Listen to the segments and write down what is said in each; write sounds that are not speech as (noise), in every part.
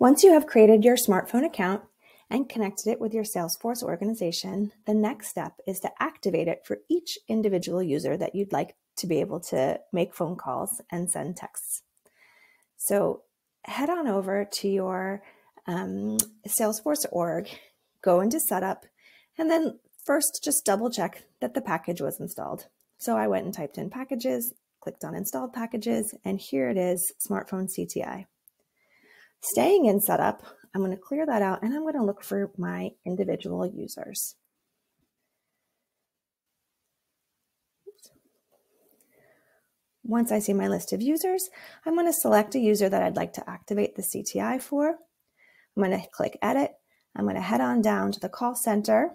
Once you have created your smrtPhone account and connected it with your Salesforce organization, the next step is to activate it for each individual user that you'd like to be able to make phone calls and send texts. So head on over to your um, Salesforce org, go into setup, and then first just double check that the package was installed. So I went and typed in packages, clicked on installed packages, and here it is, smrtPhone CTI. Staying in setup, I'm going to clear that out and I'm going to look for my individual users. Once I see my list of users, I'm going to select a user that I'd like to activate the CTI for. I'm going to click edit. I'm going to head on down to the call center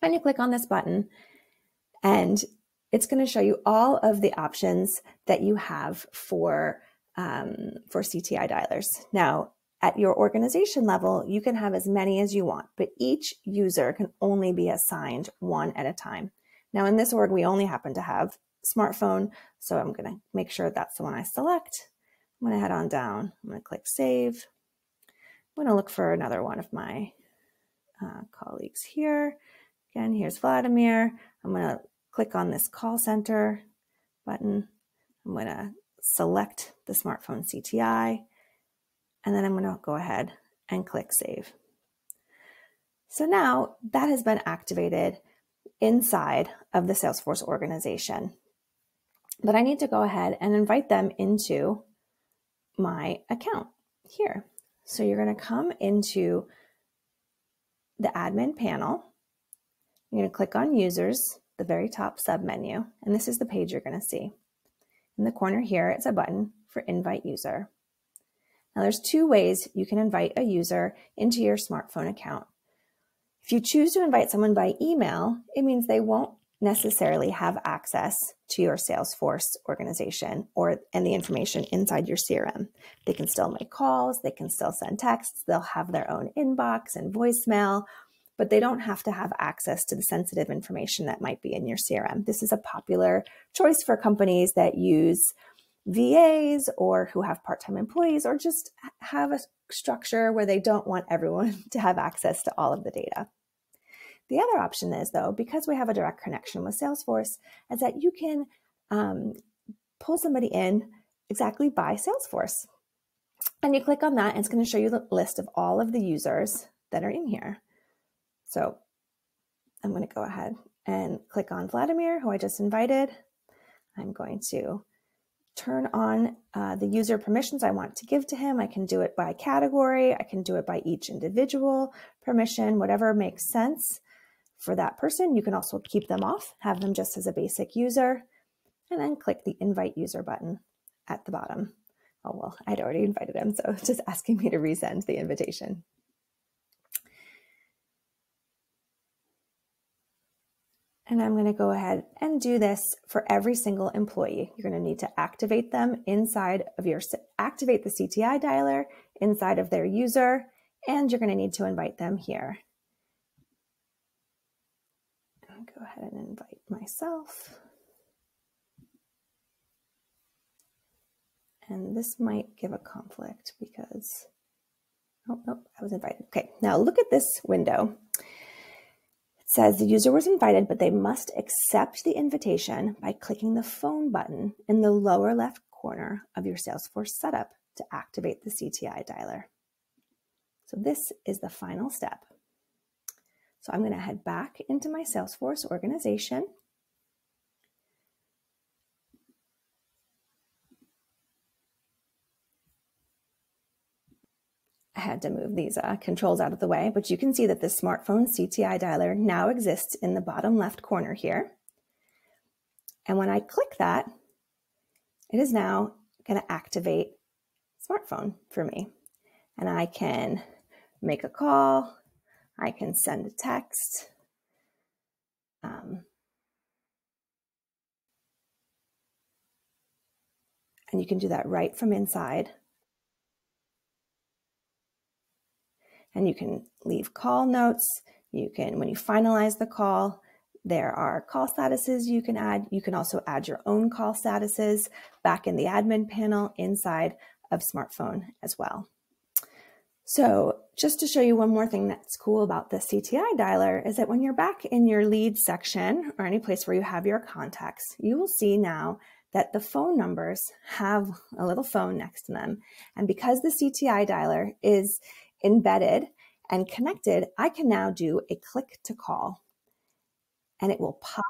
and you click on this button and it's going to show you all of the options that you have for um, for CTI dialers. Now, at your organization level, you can have as many as you want, but each user can only be assigned one at a time. Now, in this org, we only happen to have smrtPhone, so I'm going to make sure that's the one I select. I'm going to head on down. I'm going to click save. I'm going to look for another one of my uh, colleagues here. Again, here's Vladimir. I'm going to click on this call center button. I'm going to select the smrtPhone CTI, and then I'm going to go ahead and click save. So now that has been activated inside of the Salesforce organization. But I need to go ahead and invite them into my account here. So you're going to come into the admin panel. You're going to click on users, the very top submenu, and this is the page you're going to see. In the corner here, it's a button for invite user. Now there's two ways you can invite a user into your smrtPhone account. If you choose to invite someone by email, it means they won't necessarily have access to your Salesforce organization or and the information inside your CRM. They can still make calls, they can still send texts, they'll have their own inbox and voicemail, but they don't have to have access to the sensitive information that might be in your CRM. This is a popular choice for companies that use VAs or who have part time employees or just have a structure where they don't want everyone (laughs) to have access to all of the data. The other option is, though, because we have a direct connection with Salesforce, is that you can um, pull somebody in exactly by Salesforce. And you click on that, and it's going to show you the list of all of the users that are in here. So I'm going to go ahead and click on Vladimir, who I just invited. I'm going to turn on uh, the user permissions I want to give to him. I can do it by category. I can do it by each individual permission, whatever makes sense for that person. You can also keep them off, have them just as a basic user, and then click the invite user button at the bottom. Oh, well, I'd already invited him, so (laughs) just asking me to resend the invitation. And I'm going to go ahead and do this for every single employee. You're going to need to activate them inside of your, activate the CTI dialer inside of their user, and you're going to need to invite them here. I'll go ahead and invite myself. And this might give a conflict because, oh, no, I was invited. Okay, now look at this window says the user was invited, but they must accept the invitation by clicking the phone button in the lower left corner of your Salesforce setup to activate the CTI dialer. So this is the final step. So I'm going to head back into my Salesforce organization I had to move these uh, controls out of the way, but you can see that the smrtPhone CTI dialer now exists in the bottom left corner here. And when I click that, it is now going to activate smrtPhone for me. And I can make a call, I can send a text. Um, and you can do that right from inside and you can leave call notes. You can, when you finalize the call, there are call statuses you can add. You can also add your own call statuses back in the admin panel inside of smrtPhone as well. So just to show you one more thing that's cool about the CTI dialer is that when you're back in your lead section or any place where you have your contacts, you will see now that the phone numbers have a little phone next to them. And because the CTI dialer is embedded and connected, I can now do a click to call and it will pop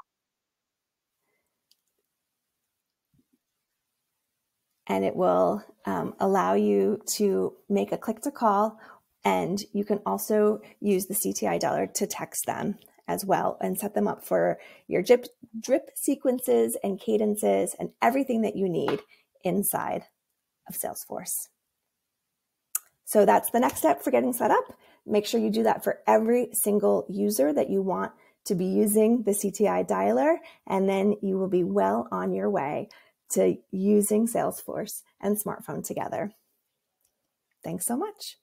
and it will um, allow you to make a click to call. And you can also use the CTI dialer to text them as well and set them up for your drip, drip sequences and cadences and everything that you need inside of Salesforce. So that's the next step for getting set up. Make sure you do that for every single user that you want to be using the CTI dialer, and then you will be well on your way to using Salesforce and smrtPhone together. Thanks so much.